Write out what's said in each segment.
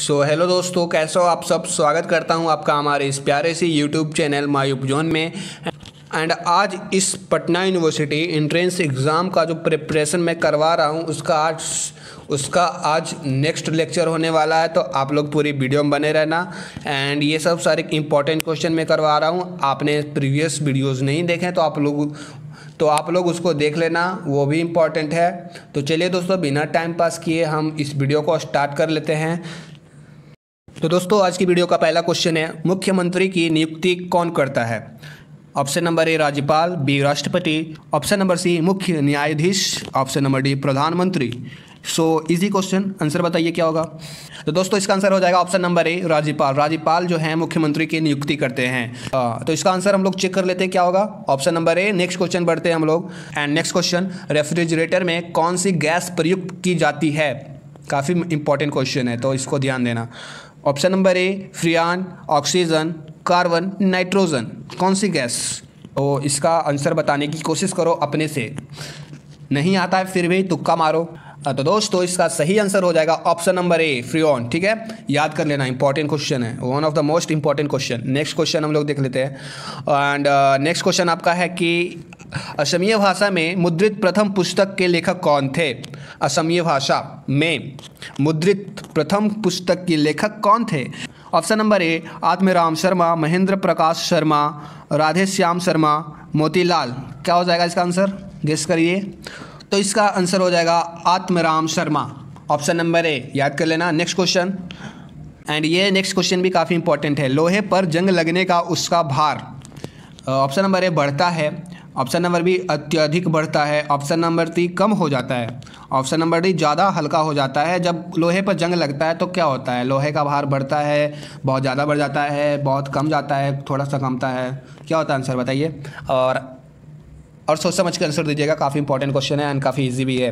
सो so, hello दोस्तों कैसे हो आप सब? स्वागत करता हूँ आपका हमारे इस प्यारे से यूट्यूब चैनल माई उपजोन में। एंड आज इस पटना यूनिवर्सिटी एंट्रेंस एग्ज़ाम का जो प्रिपरेशन मैं करवा रहा हूँ उसका आज उसका आज नेक्स्ट लेक्चर होने वाला है तो आप लोग पूरी वीडियो में बने रहना। एंड ये सब सारे इंपॉर्टेंट क्वेश्चन मैं करवा रहा हूँ। आपने प्रीवियस वीडियोज़ नहीं देखे तो आप लोग तो आप लोग उसको देख लेना वो भी इंपॉर्टेंट है। तो चलिए दोस्तों बिना टाइम पास किए हम इस वीडियो को स्टार्ट कर लेते हैं। तो दोस्तों, आज की वीडियो का पहला क्वेश्चन है, मुख्यमंत्री की नियुक्ति कौन करता है? ऑप्शन नंबर ए राज्यपाल बी राष्ट्रपति। ऑप्शन नंबर सी मुख्य न्यायाधीश। ऑप्शन नंबर डी प्रधानमंत्री। सो इजी क्वेश्चन आंसर बताइए क्या होगा? तो दोस्तों, इसका आंसर हो जाएगा ऑप्शन नंबर ए राज्यपाल। राज्यपाल जो है, मुख्यमंत्री की नियुक्ति करते हैं। तो इसका आंसर हम लोग चेक कर लेते हैं, क्या होगा? Option number A next question बढ़ते हैं हम लोग। एंड नेक्स्ट क्वेश्चन रेफ्रिजरेटर में कौन सी गैस प्रयुक्त की जाती है? काफ़ी इंपॉर्टेंट क्वेश्चन है तो इसको ध्यान देना। Option number A, freon, oxygen, carbon, nitrogen. कौन सी गैस? तो इसका आंसर बताने की कोशिश करो अपने से। नहीं आता है, फिर भी तुक्का मारो। तो दोस्तों, इसका सही आंसर हो जाएगा ऑप्शन नंबर ए, फ्रियोन, ठीक है? याद कर लेना इंपॉर्टेंट क्वेश्चन है। One of the most important question next question हम लोग देख लेते हैं। एंड नेक्स्ट क्वेश्चन आपका है कि असमीय भाषा में मुद्रित प्रथम पुस्तक के लेखक कौन थे? असमीय भाषा में मुद्रित प्रथम पुस्तक के लेखक कौन थे? Option number A, Atmaram Sharma, Mahendra Prakash Sharma, Radhe Shyam Sharma, Motilal. क्या हो जाएगा इसका आंसर? गेस करिए। तो इसका आंसर हो जाएगा Atmaram Sharma. Option number A, याद कर लेना नेक्स्ट क्वेश्चन एंड ये नेक्स्ट क्वेश्चन भी काफ़ी इंपॉर्टेंट है। लोहे पर जंग लगने का उसका भार। ऑप्शन नंबर ए, बढ़ता है। ऑप्शन नंबर बी, अत्यधिक बढ़ता है। ऑप्शन नंबर ती कम हो जाता है। ऑप्शन नंबर डी, ज़्यादा हल्का हो जाता है। जब लोहे पर जंग लगता है तो क्या होता है? लोहे का भार बढ़ता है, बहुत ज़्यादा बढ़ जाता है, बहुत कम जाता है, थोड़ा सा कमता है। क्या होता है आंसर बताइए? और और सोच समझ के आंसर दीजिएगा। काफ़ी इंपॉर्टेंट क्वेश्चन है एंड काफ़ी ईजी भी है।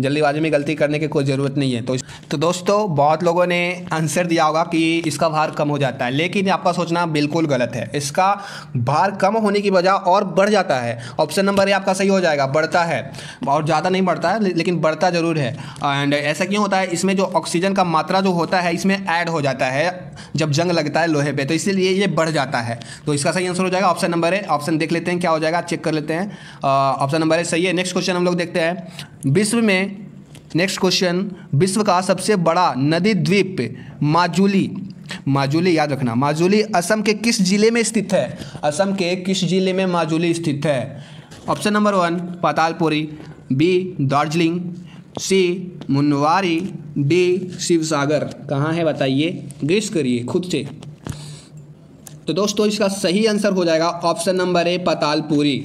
जल्दीबाजी में गलती करने की कोई ज़रूरत नहीं है। तो तो दोस्तों, बहुत लोगों ने आंसर दिया होगा कि इसका भार कम हो जाता है, लेकिन आपका सोचना बिल्कुल गलत है। इसका भार कम होने की वजह और बढ़ जाता है। ऑप्शन नंबर ए आपका सही हो जाएगा, बढ़ता है। और ज़्यादा नहीं बढ़ता है लेकिन बढ़ता ज़रूर है। एंड ऐसा क्यों होता है? इसमें जो ऑक्सीजन का मात्रा जो होता है, इसमें ऐड हो जाता है जब जंग लगता है लोहे पर तो इसीलिए ये बढ़ जाता है। तो इसका सही आंसर हो जाएगा ऑप्शन नंबर ए। ऑप्शन देख लेते हैं क्या हो जाएगा, चेक कर लेते हैं। ऑप्शन नंबर ए सही है। नेक्स्ट क्वेश्चन हम लोग देखते हैं। विश्व में नेक्स्ट क्वेश्चन विश्व का सबसे बड़ा नदी द्वीप, माजुली। माजुली याद रखना। माजुली असम के किस ज़िले में स्थित है? असम के किस ज़िले में माजुली स्थित है? Option number one Patalpuri. B Darjeeling. C Munwari. D Sivasagar. कहाँ है बताइए? गेस करिए खुद से। तो दोस्तों, इसका सही आंसर हो जाएगा ऑप्शन नंबर ए पातालपुरी।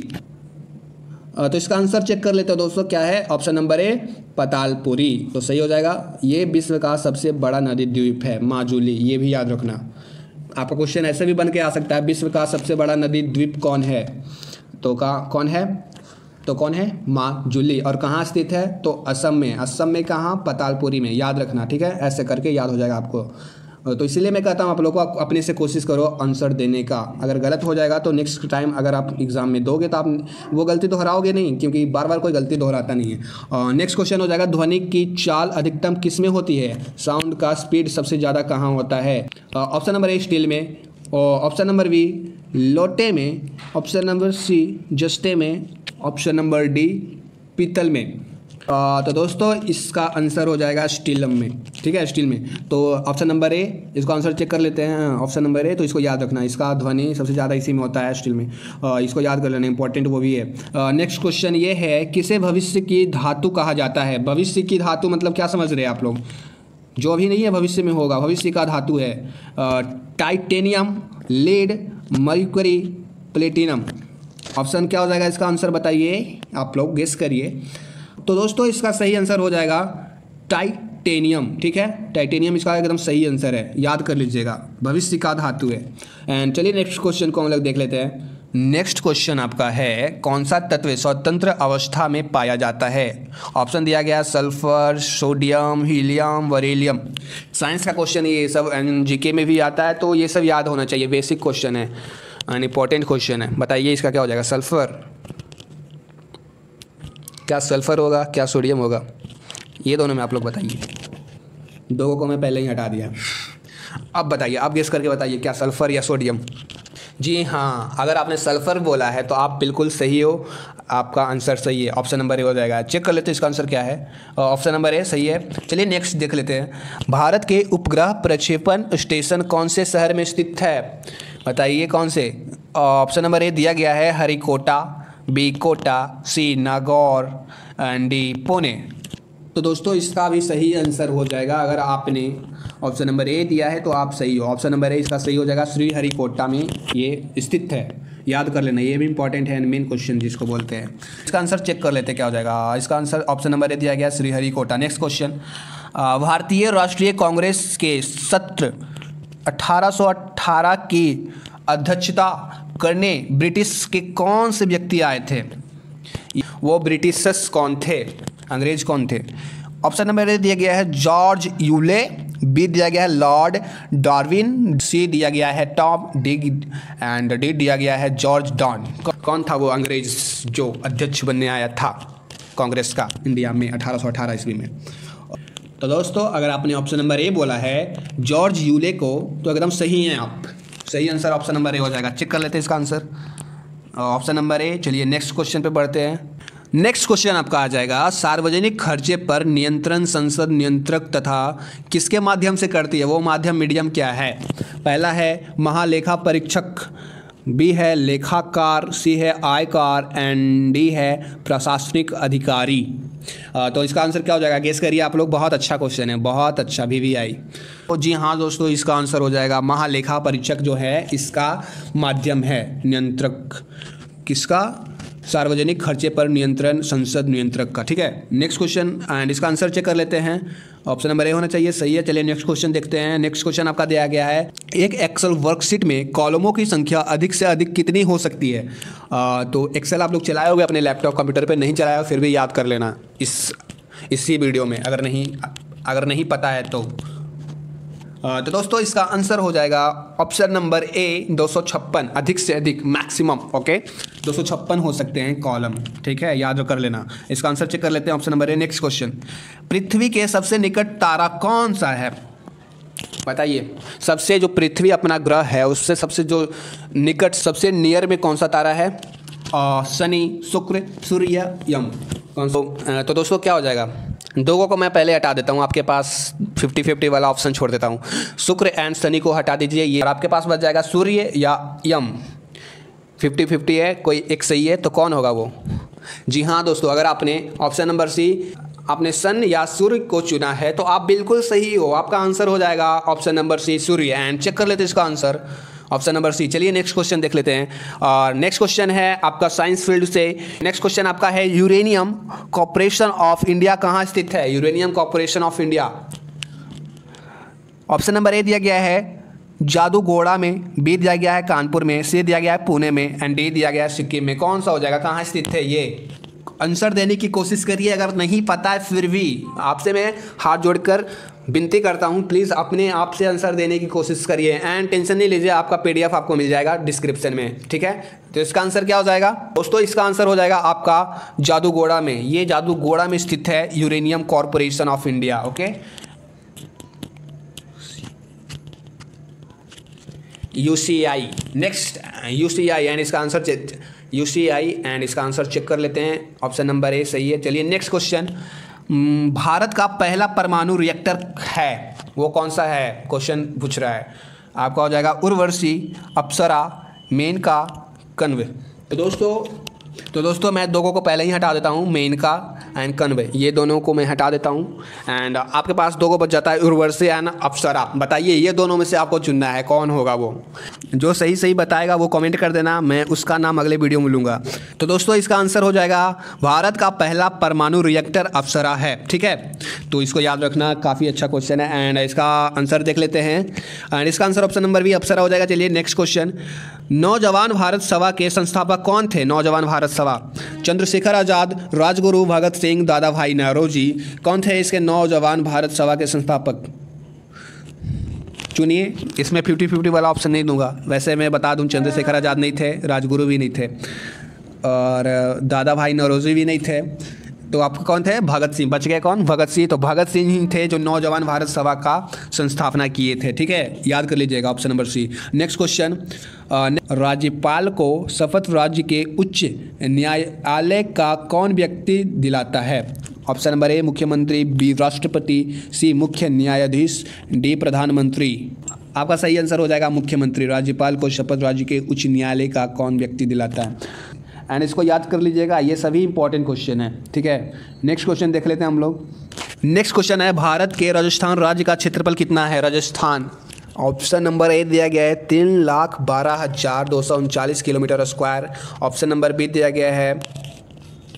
तो इसका आंसर चेक कर लेते हैं दोस्तों, क्या है? Option number A Patalpuri. तो सही हो जाएगा। ये विश्व का सबसे बड़ा नदी द्वीप है, माजुली। ये भी याद रखना। आपका क्वेश्चन ऐसे भी बन के आ सकता है, विश्व का सबसे बड़ा नदी द्वीप कौन है? तो का, कौन है? तो कौन है? माजुली। और कहाँ स्थित है? तो असम में। असम में कहाँ? पतालपुरी में। याद रखना, ठीक है? ऐसे करके याद हो जाएगा आपको। तो इसीलिए मैं कहता हूँ आप लोग को अपने से कोशिश करो आंसर देने का। अगर गलत हो जाएगा तो नेक्स्ट टाइम अगर आप एग्ज़ाम में दोगे तो आप वो गलती दोहराओगे नहीं, क्योंकि बार बार कोई गलती दोहराता नहीं है। नेक्स्ट क्वेश्चन हो जाएगा, ध्वनि की चाल अधिकतम किसमें होती है? साउंड का स्पीड सबसे ज़्यादा कहाँ होता है? ऑप्शन नंबर ए स्टील में। और ऑप्शन नंबर बी लोटे में। ऑप्शन नंबर सी जस्टे में। ऑप्शन नंबर डी पीतल में। तो दोस्तों, इसका आंसर हो जाएगा स्टीलम में। ठीक है स्टील में। तो ऑप्शन नंबर ए इसको आंसर चेक कर लेते हैं। ऑप्शन नंबर ए तो इसको याद रखना। इसका ध्वनि सबसे ज़्यादा इसी में होता है स्टील में। इसको याद कर लेना इंपॉर्टेंट वो भी है। नेक्स्ट क्वेश्चन ये है, किसे भविष्य की धातु कहा जाता है? भविष्य की धातु मतलब क्या समझ रहे हैं आप लोग? जो अभी नहीं है, भविष्य में होगा। भविष्य का धातु है titanium lead mercury platinum option क्या हो जाएगा? इसका आंसर बताइए। आप लोग गेस करिए। तो दोस्तों इसका सही आंसर हो जाएगा टाइटेनियम ठीक है? टाइटेनियम इसका एकदम सही आंसर है। याद कर लीजिएगा। भविष्य का धातु है। एंड चलिए नेक्स्ट क्वेश्चन को हम लोग देख लेते हैं। नेक्स्ट क्वेश्चन आपका है, कौन सा तत्व स्वतंत्र अवस्था में पाया जाता है? ऑप्शन दिया गया sulphur sodium helium beryllium science का क्वेश्चन ये सब जीके में भी आता है तो ये सब याद होना चाहिए। बेसिक क्वेश्चन है। एंड इंपॉर्टेंट क्वेश्चन है। बताइए इसका क्या हो जाएगा? सल्फ़र क्या सल्फ़र होगा, क्या सोडियम होगा? ये दोनों में आप लोग बताइए। दो को मैं पहले ही हटा दिया। अब बताइए, आप गेस करके बताइए, क्या सल्फ़र या सोडियम जी हाँ अगर आपने सल्फ़र बोला है तो आप बिल्कुल सही हो। आपका आंसर सही है। ऑप्शन नंबर ए हो जाएगा। चेक कर लेते हैं इसका आंसर क्या है। ऑप्शन नंबर ए सही है। चलिए नेक्स्ट देख लेते हैं। भारत के उपग्रह प्रक्षेपण स्टेशन कौन से शहर में स्थित है? बताइए कौन से। ऑप्शन नंबर ए दिया गया है, Harikota. B Kota C Nagaur and D Pune. तो दोस्तों, इसका भी सही आंसर हो जाएगा अगर आपने ऑप्शन नंबर ए दिया है तो आप सही हो। ऑप्शन नंबर ए इसका सही हो जाएगा श्री हरिकोटा में ये स्थित है। याद कर लेना, ये भी इंपॉर्टेंट है एंड मेन क्वेश्चन जिसको बोलते हैं। इसका आंसर चेक कर लेते क्या हो जाएगा। इसका आंसर ऑप्शन नंबर ए दिया गया श्री हरिकोटा नेक्स्ट क्वेश्चन भारतीय राष्ट्रीय कांग्रेस के सत्र 1818 की अध्यक्षता करने ब्रिटिश के कौन से व्यक्ति आए थे? वो ब्रिटिशर्स कौन थे? अंग्रेज़ कौन थे? ऑप्शन नंबर ए दिया गया है जॉर्ज यूले, बी दिया गया है लॉर्ड डार्विन, सी दिया गया है टॉम डी एंड डी दिया गया है जॉर्ज डॉन। कौन था वो अंग्रेज़ जो अध्यक्ष बनने आया था कांग्रेस का इंडिया में 1818 ईस्वी में? तो दोस्तों, अगर आपने ऑप्शन नंबर ए बोला है जॉर्ज यूले को तो एकदम सही हैं आप। सही आंसर ऑप्शन नंबर ए हो जाएगा। चेक कर लेते हैं इसका आंसर ऑप्शन नंबर ए चलिए नेक्स्ट क्वेश्चन पे बढ़ते हैं। नेक्स्ट क्वेश्चन आपका आ जाएगा, सार्वजनिक खर्चे पर नियंत्रण संसद नियंत्रक तथा किसके माध्यम से करती है? वो माध्यम मीडियम क्या है? पहला है महालेखा परीक्षक बी है लेखाकार सी है आयकार एंड डी है प्रशासनिक अधिकारी। तो इसका आंसर क्या हो जाएगा? गेस करिए, आप लोग बहुत अच्छा क्वेश्चन है, बहुत अच्छा भी वी आई तो जी हाँ दोस्तों, इसका आंसर हो जाएगा महालेखा परीक्षक जो है, इसका माध्यम है, नियंत्रक। किसका? सार्वजनिक खर्चे पर नियंत्रण संसद नियंत्रक का ठीक है? नेक्स्ट क्वेश्चन एंड इसका आंसर चेक कर लेते हैं। ऑप्शन नंबर ए होना चाहिए सही है? चलिए नेक्स्ट क्वेश्चन देखते हैं। नेक्स्ट क्वेश्चन आपका दिया गया है एक एक्सेल वर्कशीट में कॉलमों की संख्या अधिक से अधिक कितनी हो सकती है? आ, तो एक्सेल आप लोग चलाए होगे अपने लैपटॉप कंप्यूटर पर नहीं चलाया फिर भी याद कर लेना इस इसी वीडियो में। अगर नहीं अगर नहीं पता है तो। तो दोस्तों, इसका आंसर हो जाएगा ऑप्शन नंबर ए दो सौ छप्पन, अधिक से अधिक मैक्सिमम ओके दो सौ छप्पन हो सकते हैं कॉलम ठीक है? याद कर लेना। इसका आंसर चेक कर लेते हैं option number A next question पृथ्वी के सबसे निकट तारा कौन सा है? बताइए। सबसे जो पृथ्वी अपना ग्रह है, उससे सबसे जो निकट, सबसे नियर में कौन सा तारा है? शनि, शुक्र, सूर्य, यम। कौन सा तो दोस्तों, क्या हो जाएगा? दो को मैं पहले हटा देता हूँ, आपके पास फिफ्टी फिफ्टी वाला ऑप्शन छोड़ देता हूँ। शुक्र एंड शनि को हटा दीजिए, ये और आपके पास बच जाएगा सूर्य या यम। फिफ्टी फिफ्टी है, कोई एक सही है तो कौन होगा वो? जी हाँ दोस्तों, अगर आपने ऑप्शन नंबर सी आपने सन या सूर्य को चुना है तो आप बिल्कुल सही हो, आपका आंसर हो जाएगा ऑप्शन नंबर सी सूर्य। एंड चेक कर लेते इसका आंसर ऑप्शन नंबर सी, चलिए नेक्स्ट क्वेश्चन देख लेते हैं। और नेक्स्ट क्वेश्चन है आपका साइंस फ़ील्ड से। नेक्स्ट क्वेश्चन आपका है यूरेनियम कॉरपोरेशन ऑफ़ इंडिया कहाँ स्थित है? Uranium corporation of India option number A दिया गया है जादूगोड़ा में बी दिया गया है कानपुर में सी दिया गया है पुणे में एंड डी दिया गया है सिक्किम में। कौन सा हो जाएगा? कहाँ स्थित है ये? आंसर देने की कोशिश करिए, अगर नहीं पता है फिर भी। आपसे मैं हाथ जोड़कर विनती करता हूँ प्लीज़ अपने आप से आंसर देने की कोशिश करिए एंड टेंशन नहीं लीजिए, आपका पीडीएफ आपको मिल जाएगा डिस्क्रिप्शन में, ठीक है? तो इसका आंसर क्या हो जाएगा? दोस्तों, इसका आंसर हो जाएगा आपका जादूगोड़ा में। ये जादूगोड़ा में स्थित है uranium corporation of India okay U C I next U C I and इसका answer U C I and इसका आंसर चेक कर लेते हैं ऑप्शन नंबर ए सही है। चलिए नेक्स्ट क्वेश्चन भारत का पहला परमाणु रिएक्टर है। वो कौन सा है? क्वेश्चन पूछ रहा है। आपका हो जाएगा उर्वशी अप्सरा मेनका कन्वे। तो दोस्तों तो दोस्तों, मैं दोगों को पहले ही हटा देता हूँ। मेनका एंड कन्वे ये दोनों को मैं हटा देता हूँ। एंड आपके पास दो को बच जाता है उर्वशी एंड अप्सरा। बताइए, ये दोनों में से आपको चुनना है, कौन होगा वो? जो सही सही बताएगा, वो कमेंट कर देना, मैं उसका नाम अगले वीडियो में लूँगा। तो दोस्तों, इसका आंसर हो जाएगा, भारत का पहला परमाणु रिएक्टर अप्सरा है, ठीक है? तो इसको याद रखना, काफ़ी अच्छा क्वेश्चन है। एंड इसका आंसर देख लेते हैं। एंड इसका आंसर ऑप्शन नंबर भी अप्सरा हो जाएगा। चलिए नेक्स्ट क्वेश्चन नौजवान भारत सभा के संस्थापक कौन थे? नौजवान भारत सभा। चंद्रशेखर आज़ाद, राजगुरु भगत सिंह। दादा भाई नरोजी कौन थे इसके नौजवान भारत सभा के संस्थापक? चुनिए, इसमें फिफ्टी फिफ्टी वाला ऑप्शन नहीं दूँगा। वैसे मैं बता दूँ, चंद्रशेखर आज़ाद नहीं थे, राजगुरु भी नहीं थे, और दादा भाई नरोजी भी नहीं थे। तो आपका कौन थे? भगत सिंह। बच गए कौन? भगत सिंह। तो भगत सिंह ही थे जो नौजवान भारत सभा का संस्थापना किए थे, ठीक है? याद कर लीजिएगा option number C next question राज्यपाल को शपथ राज्य के उच्च न्यायालय का कौन व्यक्ति दिलाता है? ऑप्शन नंबर ए मुख्यमंत्री बी राष्ट्रपति सी मुख्य न्यायाधीश डी प्रधानमंत्री। आपका सही आंसर हो जाएगा मुख्यमंत्री। राज्यपाल को शपथ राज्य के उच्च न्यायालय का कौन व्यक्ति दिलाता है? एंड इसको याद कर लीजिएगा, ये सभी इंपॉर्टेंट क्वेश्चन है, ठीक है? नेक्स्ट क्वेश्चन देख लेते हैं हम लोग। नेक्स्ट क्वेश्चन है, भारत के राजस्थान राज्य का क्षेत्रफल कितना है? राजस्थान। ऑप्शन नंबर ए दिया गया है, तीन लाख बारह हज़ार दो सौ उनचालीस kilometre square option number B दिया गया है,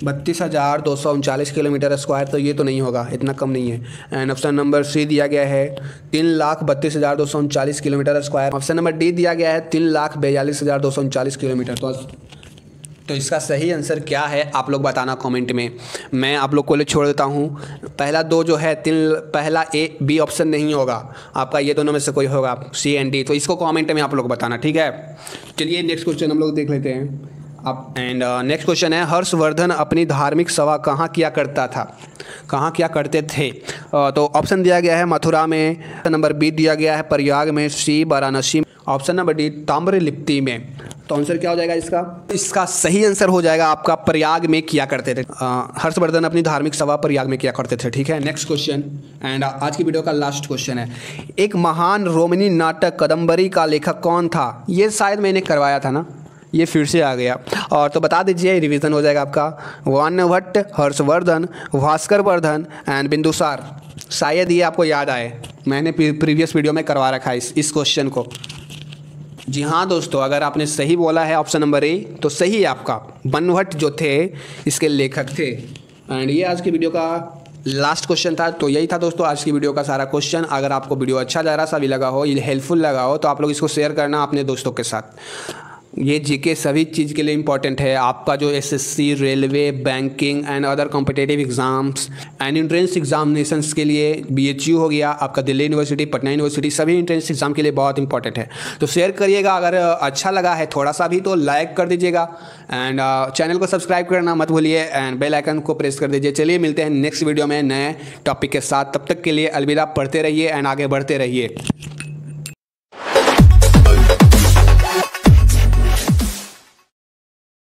बत्तीस हज़ार दो सौ उनचालीस किलोमीटर स्क्वायर तो ये तो नहीं होगा, इतना कम नहीं है। एंड ऑप्शन नंबर सी दिया गया है, तीन लाख बत्तीस हज़ार दो सौ उनचालीस kilometre square option number D दिया गया है, तीन लाख बयालीस हज़ार दो सौ उनचालीस किलोमीटर। तो तो इसका सही आंसर क्या है आप लोग बताना कमेंट में। मैं आप लोग को लिए छोड़ देता हूँ। पहला दो जो है तीन पहला ए बी ऑप्शन नहीं होगा। आपका ये दोनों में से कोई होगा सी एंड डी तो इसको कमेंट में आप लोग बताना ठीक है? चलिए नेक्स्ट क्वेश्चन हम लोग देख लेते हैं। अब एंड नेक्स्ट क्वेश्चन है हर्षवर्धन अपनी धार्मिक सभा कहाँ किया करता था? कहाँ क्या करते थे? uh, तो ऑप्शन दिया गया है मथुरा में। नंबर बी दिया गया है प्रयाग में C Varanasi option number D Tamralipti में। तो आंसर क्या हो जाएगा इसका? इसका सही आंसर हो जाएगा आपका प्रयाग में किया करते थे। हर्षवर्धन अपनी धार्मिक सभा प्रयाग में किया करते थे, ठीक है? नेक्स्ट क्वेश्चन एंड आज की वीडियो का लास्ट क्वेश्चन है। एक महान रोमनी नाटक कदम्बरी का लेखक कौन था? ये शायद मैंने करवाया था ना? ये फिर से आ गया। और तो बता दीजिए रिवीजन हो जाएगा आपका। वन भट्ट हर्षवर्धन, भास्कर वर्धन एंड बिंदुसार शायद ये आपको याद आए। मैंने प्रीवियस वीडियो में करवा रखा है इस इस क्वेश्चन को। जी हाँ दोस्तों, अगर आपने सही बोला है ऑप्शन नंबर ए तो सही है आपका। बनवट जो थे, इसके लेखक थे। एंड ये आज की वीडियो का लास्ट क्वेश्चन था। तो यही था दोस्तों, आज की वीडियो का सारा क्वेश्चन अगर आपको वीडियो अच्छा रहा सा भी लगा हो, ये हेल्पफुल लगा हो तो आप लोग इसको शेयर करना अपने दोस्तों के साथ। ये जीके सभी चीज़ के लिए इंपॉर्टेंट है। आपका जो SSC railway banking and other competitive exams and entrance examinations के लिए बीएचयू हो गया, आपका दिल्ली यूनिवर्सिटी पटना यूनिवर्सिटी सभी इंट्रेंस एग्ज़ाम के लिए बहुत इंपॉर्टेंट है। तो शेयर करिएगा, अगर अच्छा लगा है थोड़ा सा भी तो लाइक कर दीजिएगा एंड चैनल को सब्सक्राइब करना मत भूलिए एंड बेल आइकन को प्रेस कर दीजिए। चलिए मिलते हैं नेक्स्ट वीडियो में नए टॉपिक के साथ। तब तक के लिए अलविदा, पढ़ते रहिए एंड आगे बढ़ते रहिए।